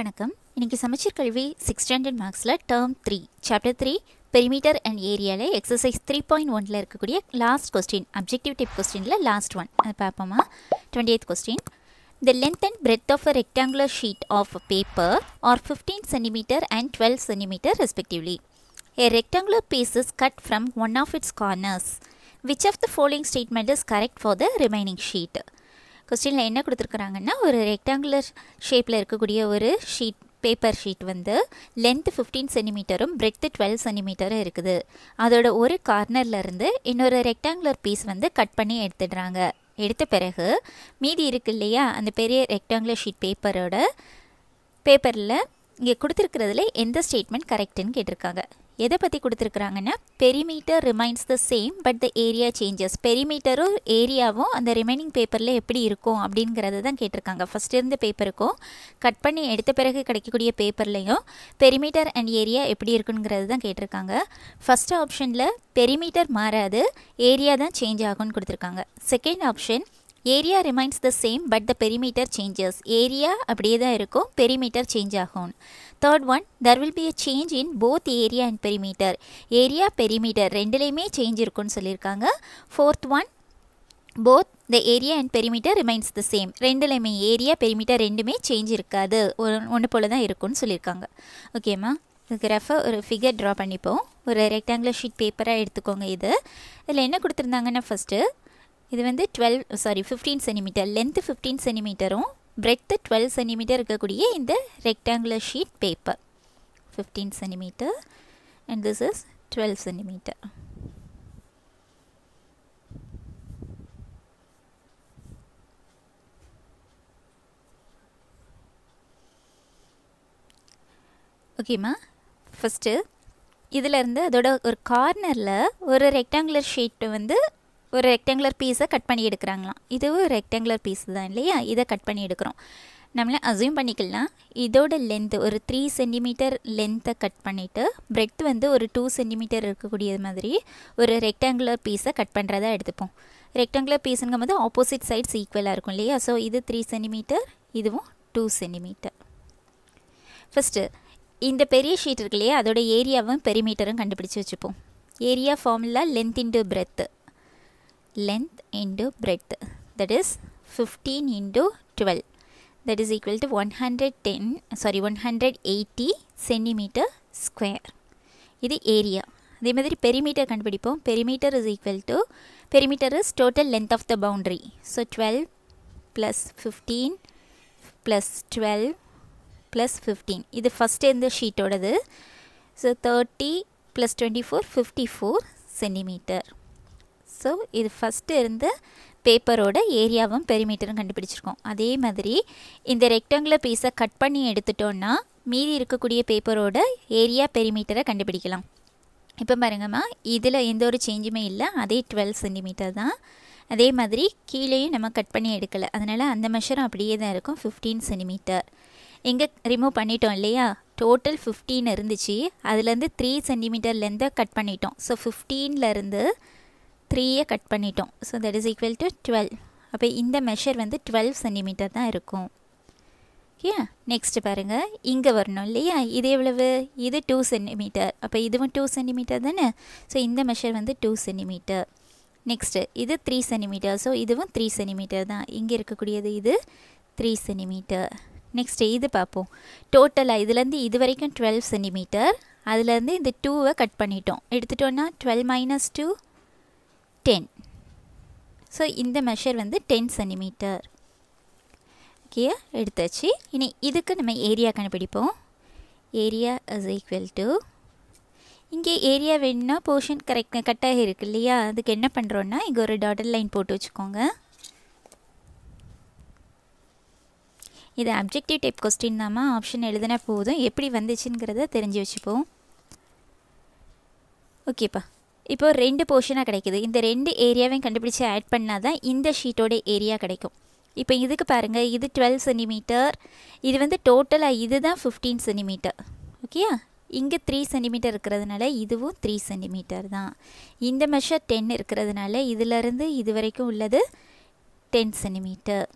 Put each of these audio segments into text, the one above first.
வணக்கம் இன்னைக்கு சமச்சீர் கல்வி six standard மார்க்ஸில் term three chapter three perimeter and ஏரியாவில் எக்ஸசைஸ் த்ரீ பாயிண்ட் ஒனில் இருக்கக்கூடிய லாஸ்ட் கொஸ்டின் அப்ஜெக்டிவ் டைப் கொஸ்டினில் லாஸ்ட் ஒன் அது பார்ப்போமா twenty eighth question The length and breadth of a rectangular sheet of paper are 15 cm and 12 cm respectively. A rectangular piece is cut from one of its corners. Which of the following statement is correct for the remaining sheet? கொஸ்டினில் என்ன கொடுத்துருக்குறாங்கன்னா ஒரு rectangular ஷேப்பில் இருக்கக்கூடிய ஒரு sheet paper sheet வந்து length fifteen சென்டிமீட்டரும் breadth twelve சென்டிமீட்டரும் இருக்குது. அதோட ஒரு கார்னர்லேருந்து இன்னொரு ரெக்டாங்குலர் பீஸ் வந்து கட் பண்ணி எடுத்துடுறாங்க. எடுத்த பிறகு மீதி இருக்கு இல்லையா அந்த பெரிய ரெக்டாங்குலர் ஷீட் பேப்பரோட பேப்பரில் இங்கே கொடுத்துருக்கிறதுல எந்த ஸ்டேட்மெண்ட் கரெக்டுன்னு கேட்டிருக்காங்க. எதை பற்றி கொடுத்துருக்குறாங்கன்னா perimeter remains the same but the area changes பெரிமீட்டரும் ஏரியாவும் அந்த ரிமைனிங் பேப்பரில் எப்படி இருக்கும் அப்படிங்கிறத தான் கேட்டிருக்காங்க. ஃபஸ்ட் இருந்த பேப்பருக்கும் கட் பண்ணி எடுத்த பிறகு கிடைக்கக்கூடிய பேப்பர்லேயும் பெரிமீட்டர் அண்ட் ஏரியா எப்படி இருக்குங்கிறது தான் கேட்டிருக்காங்க. ஃபஸ்ட் ஆப்ஷனில் பெரிமீட்டர் மாறாது ஏரியா தான் சேஞ்ச் ஆகும்னு கொடுத்துருக்காங்க. Second option area remains the same but the perimeter changes area அப்படியே தான் இருக்கும் பெரிமீட்டர் சேஞ்ச் ஆகும் third one there will be a change in both area and perimeter area perimeter ரெண்டுலேயுமே சேஞ்ச் இருக்குன்னு சொல்லியிருக்காங்க. Fourth one both the area and perimeter remains the same ரெண்டுலேயுமே area perimeter ரெண்டுமே change இருக்காது. ஒரு ஒன்று போல் தான் இருக்கும்னு சொல்லியிருக்காங்க. ஓகேம்மா இதுக்கு ரெஃபர் ஒரு ஃபிகர் ட்ரா பண்ணிப்போம். ஒரு ரெக்டாங்குலர் ஷீட் பேப்பராக எடுத்துக்கோங்க இது. இதில் என்ன கொடுத்துருந்தாங்கன்னா ஃபஸ்ட்டு இது வந்து twelve sorry fifteen centimeter length fifteen சென்டிமீட்டரும் breadth twelve centimetre இருக்கக்கூடிய இந்த rectangular sheet paper fifteen centimeter and this is twelve centimeter ஓகேம்மா ஃபஸ்ட்டு இதிலேருந்து அதோட ஒரு கார்னரில் ஒரு ரெக்டாங்குலர் ஷீட்டு வந்து ஒரு ரெக்டாங்குலர் பீஸை கட் பண்ணி எடுக்கிறாங்களாம். இதுவும் ரெக்டாங்குலர் பீஸ் தான் இல்லையா? இதை கட் பண்ணி எடுக்கிறோம். நம்மளே அசியூம் பண்ணிக்கலாம். இதோட லென்த்து ஒரு த்ரீ சென்டிமீட்டர் லென்த்தை கட் பண்ணிவிட்டு பிரெட் வந்து ஒரு டூ சென்டிமீட்டர் இருக்கக்கூடிய மாதிரி ஒரு ரெக்டாங்குலர் பீஸை கட் பண்ணுறதா எடுத்துப்போம். ரெக்டாங்குலர் பீஸுங்கும் போது ஆப்போசிட் சைட்ஸ் ஈக்குவலாக இருக்கும் இல்லையா? ஸோ இது த்ரீ சென்டிமீட்டர் இதுவும் டூ சென்டிமீட்டர் ஃபஸ்ட்டு இந்த பெரிய ஷீட் இருக்கு இல்லையா? அதோட ஏரியாவும் பெரிமீட்டரும் கண்டுபிடிச்சி வச்சுப்போம். Area formula length into breadth length into breadth. That is 15 into 12 that is equal to 110 sorry 180 centimeter square. இது ஏரியா அதே மாதிரி பெரிமீட்டர் கண்டுபிடிப்போம். Perimeter is equal to perimeter is total length of the boundary so twelve plus fifteen plus twelve plus fifteen இது first இந்த ஷீட்டோடது so thirty plus twenty four fifty four centimeter so இது first இருந்த பேப்பரோட ஏரியாவும் பெரிமீட்டரும் கண்டுபிடிச்சிருக்கோம். அதே மாதிரி இந்த ரெக்டாங்குலர் பீஸை கட் பண்ணி எடுத்துட்டோன்னா மீதி இருக்கக்கூடிய பேப்பரோட ஏரியா பெரிமீட்டரை கண்டுபிடிக்கலாம். இப்போ பாருங்கம்மா இதில் எந்த ஒரு சேஞ்சுமே இல்லை. அதே டுவெல் சென்டிமீட்டர் தான். அதே மாதிரி கீழேயும் நம்ம கட் பண்ணி எடுக்கலை. அதனால் அந்த மெஷரும் அப்படியே தான் இருக்கும். ஃபிஃப்டீன் சென்டிமீட்டர் எங்கே ரிமூவ் பண்ணிட்டோம் இல்லையா? டோட்டல் ஃபிஃப்டீன் இருந்துச்சு. அதுலேருந்து த்ரீ சென்டிமீட்டர்லேருந்து கட் பண்ணிட்டோம். ஸோ ஃபிஃப்டீன்லேருந்து த்ரீயை கட் பண்ணிட்டோம். So that is equal to twelve அப்போ இந்த மெஷர் வந்து டுவெல் சென்டிமீட்டர் தான் இருக்கும். ஓகே நெக்ஸ்ட்டு பாருங்கள் இங்கே வரணும் இல்லையா? இது எவ்வளவு? இது டூ சென்டிமீட்டர் அப்போ இதுவும் டூ சென்டிமீட்டர் தானே? ஸோ இந்த மெஷர் வந்து டூ சென்டிமீட்டர் நெக்ஸ்ட்டு இது த்ரீ சென்டிமீட்டர் ஸோ இதுவும் த்ரீ சென்டிமீட்டர் தான். இங்கே இருக்கக்கூடியது இது த்ரீ சென்டிமீட்டர் நெக்ஸ்ட்டு இது பார்ப்போம். டோட்டலாக இதுலேருந்து இது வரைக்கும் டுவெல் சென்டிமீட்டர் அதுலேருந்து இந்த டூவை கட் பண்ணிட்டோம். எடுத்துட்டோன்னா twelve minus two ten so இந்த மெஷர் வந்து டென் சென்டிமீட்டர் ஓகே எடுத்தாச்சு. இனி இதுக்கு நம்ம ஏரியா கண்டுபிடிப்போம். ஏரியா இஸ் ஈக்குவல் டு இங்கே ஏரியா வேணும்னா போர்ஷன் கரெக்ட் கட்டாக இருக்கு இல்லையா? அதுக்கு என்ன பண்ணுறோன்னா இங்கே ஒரு டாட்டர் லைன் போட்டு வச்சுக்கோங்க. இது அப்ஜெக்டிவ் டைப் கொஸ்டின் தாம்மா. ஆப்ஷன் எழுதினா போதும். எப்படி வந்துச்சுங்கிறத தெரிஞ்சு வச்சுப்போம். ஓகேப்பா இப்போ ரெண்டு போர்ஷனாக கிடைக்குது. இந்த ரெண்டு ஏரியாவையும் கண்டுபிடிச்சி ஆட் பண்ணால் தான் இந்த ஷீட்டோட ஏரியா கிடைக்கும். இப்போ இதுக்கு பாருங்கள் இது டுவெல் சென்டிமீட்டர் இது வந்து டோட்டலாக இது தான் ஃபிஃப்டீன் சென்டிமீட்டர் ஓகேயா இங்கே த்ரீ சென்டிமீட்டர் இருக்கிறதுனால இதுவும் த்ரீ சென்டிமீட்டர் தான். இந்த மெஷர் டென் இருக்கிறதுனால இதிலருந்து இது வரைக்கும் உள்ளது டென் சென்டிமீட்டர்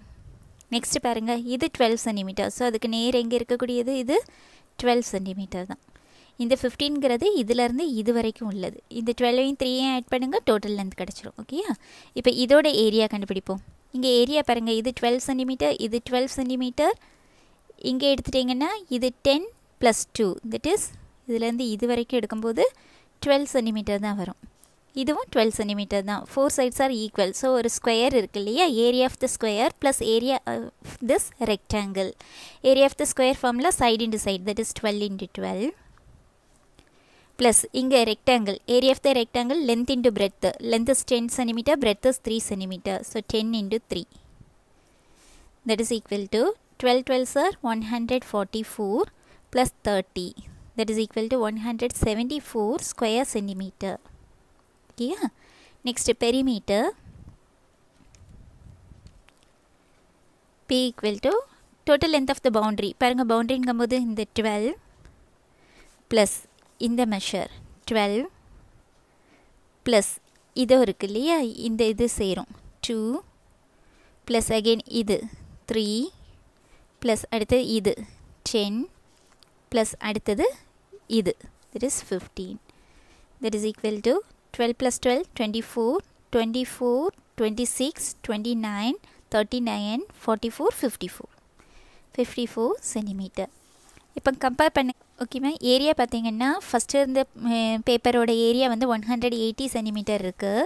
நெக்ஸ்ட் பாருங்கள் இது டுவெல் சென்டிமீட்டர் ஸோ அதுக்கு நேர் எங்கே இருக்கக்கூடியது? இது டுவெல் சென்டிமீட்டர் தான். இந்த ஃபிஃப்டீன்கிறது இதுலேருந்து இது வரைக்கும் உள்ளது. இந்த டுவெல்வையும் த்ரீயும் ஆட் பண்ணுங்கள் டோட்டல் லென்த் கிடச்சிரும் ஓகேயா இப்போ இதோட ஏரியா கண்டுபிடிப்போம். இங்கே ஏரியா பாருங்கள் இது டுவெல் சென்டிமீட்டர் இது டுவெல் சென்டிமீட்டர் இங்கே எடுத்துட்டிங்கன்னா இது ten plus two that is இதுலேருந்து இது வரைக்கும் எடுக்கும்போது டுவெல் சென்டிமீட்டர் தான் வரும். இதுவும் டுவெல் சென்டிமீட்டர் தான். Four sides are equal so ஒரு ஸ்கொயர் இருக்கு இல்லையா? Area of the square plus area of this rectangle area of the square ஃபார்மில் side into side that is twelve into twelve plus இங்கே rectangle area of the rectangle length into breadth length is ten centimetre breadth is three centimetre so ten into three that is equal to twelve twelve sir one hundred forty four plus thirty that is equal to one hundred seventy four square centimetre ஓகேயா next perimeter P equal to total length of the boundary பாருங்கள் பவுண்ட்ரிங்கும்போது இந்த twelve plus இந்த measure twelve plus இதோ இருக்கு இல்லையா? இந்த இது சேரும். டூ ப்ளஸ் அகெயின் இது. த்ரீ ப்ளஸ் அடுத்தது இது. டென் ப்ளஸ் அடுத்தது இது. That is fifteen that is equal to twelve plus twelve twenty four twenty four twenty six twenty nine thirty nine forty four fifty four fifty four centimeter இப்போ compare பண்ண ஓகேமா area பார்த்தீங்கன்னா first இருந்த பேப்பரோட area வந்து one hundred eighty centimetre இருக்குது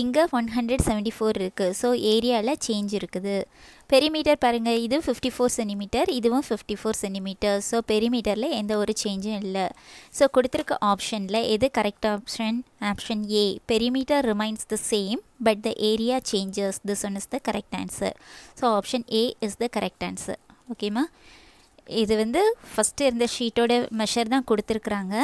இங்கே one hundred seventy four இருக்குது ஸோ ஏரியாவில் சேஞ்ச் இருக்குது. பெரிமீட்டர் பாருங்கள் இது ஃபிஃப்டி ஃபோர் சென்டிமீட்டர் இதுவும் ஃபிஃப்டி ஃபோர் சென்டிமீட்டர் ஸோ பெரிமீட்டரில் எந்த ஒரு சேஞ்சும் இல்லை. ஸோ கொடுத்துருக்க ஆப்ஷனில் எது correct option option A perimeter remains the same but the area changes this one is the correct answer so option A is the correct answer ஓகேம்மா இது வந்து ஃபஸ்ட்டு இருந்த ஷீட்டோட மெஷர் தான் கொடுத்துருக்குறாங்க.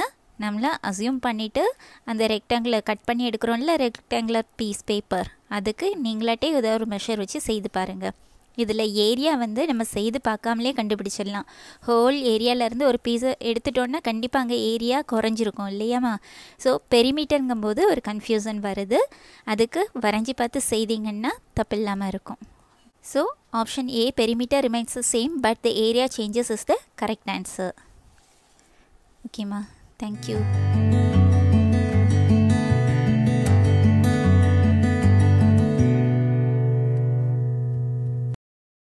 நம்மளை அசியூம் பண்ணிவிட்டு அந்த ரெக்டாங்கிளை கட் பண்ணி எடுக்கிறோம்ல ரெக்டாங்குலர் பீஸ் பேப்பர் அதுக்கு நீங்களாட்டே ஏதாவது ஒரு மெஷர் வச்சு செய்து பாருங்கள் இதில் ஏரியா வந்து நம்ம செய்து பார்க்காமலே கண்டுபிடிச்சிடலாம். ஹோல் ஏரியாவிலேருந்து ஒரு பீஸை எடுத்துட்டோன்னா கண்டிப்பாக அங்கே ஏரியா குறைஞ்சிருக்கும் இல்லையாம்மா? ஸோ பெரிமீட்டருங்கும்போது ஒரு கன்ஃபியூசன் வருது. அதுக்கு வரைஞ்சி பார்த்து செய்தீங்கன்னா தப்பு இல்லாமல் இருக்கும். So option A perimeter remains the same but the area changes is the correct answer. Okay ma. Thank you.